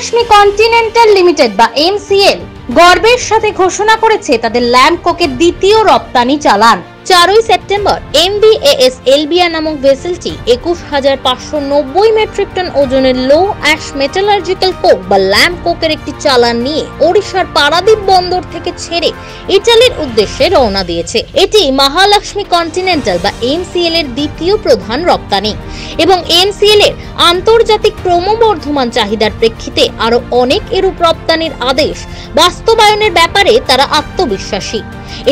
Mahalakshmi continental limited বা MCL গর্বের সাথে ঘোষণা করেছে তাদের ল্যাম্প কোকের দ্বিতীয় রপ্তানি চালান। চারই সেপ্টেম্বর এমবিএএস এলবিয়া নামক ভেসেলটি একুশ হাজার পাঁচশো নব্বই মেট্রিক টন ওজনের লো অ্যাশ মেটালার্জিক্যাল কোক বা ল্যাম্প কোকের একটি চালান নিয়ে ওড়িশার পারাদ্বীপ বন্দর থেকে ছেড়ে ইটালির উদ্দেশ্যে রওনা দিয়েছে। এটি মহালক্ষ্মী কন্টিনেন্টাল বা এমসিএল এর দ্বিতীয় প্রধান রপ্তানি এবং এমসিএল এর আন্তর্জাতিক ক্রমবর্ধমান চাহিদার প্রেক্ষিতে আরও অনেক এরূপ রপ্তানির আদেশ বাস্তবায়নের ব্যাপারে তারা আত্মবিশ্বাসী।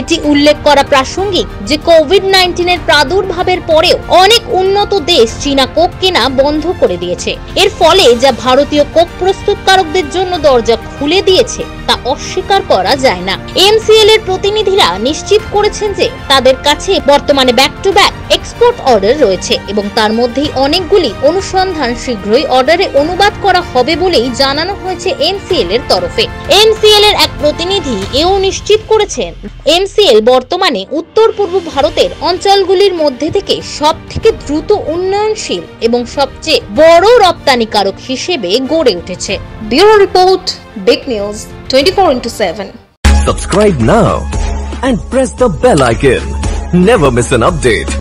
এটি উল্লেখ করা প্রাসঙ্গিক যে কোভিড নাইন্টিনের প্রাদুর্ভাবের পরেও অনেক উন্নত দেশ চীনা কোক কেনা বন্ধ করে দিয়েছে। এর ফলে যা ভারতীয় কোক প্রস্তুতকারকদের জন্য দরজা খুলে দিয়েছে, তা অস্বীকার করা যায় না। এমসিএল এর প্রতিনিধিরা নিশ্চিত করেছেন যে তাদের কাছে বর্তমানে back to back export order রয়েছে এবং তার মধ্যেই অনেকগুলি অনুসন্ধান শীঘ্রই অর্ডারে অনুবাদ করা হবে বলেই জানানো হয়েছে এমসিএল এর তরফে এমসিএল এর এক প্রতিনিধি এও নিশ্চিত করেছেন এমসিএল বর্তমানে উত্তর পূর্ব ভারতের অঞ্চলগুলির মধ্যে থেকে সব থেকে দ্রুত উন্নয়নশীল এবং সবচেয়ে বড় রপ্তানিকারক হিসেবে গড়ে উঠেছে Bureau Report, Big News, 24 into 7. Subscribe now and press the bell icon. Never miss an update.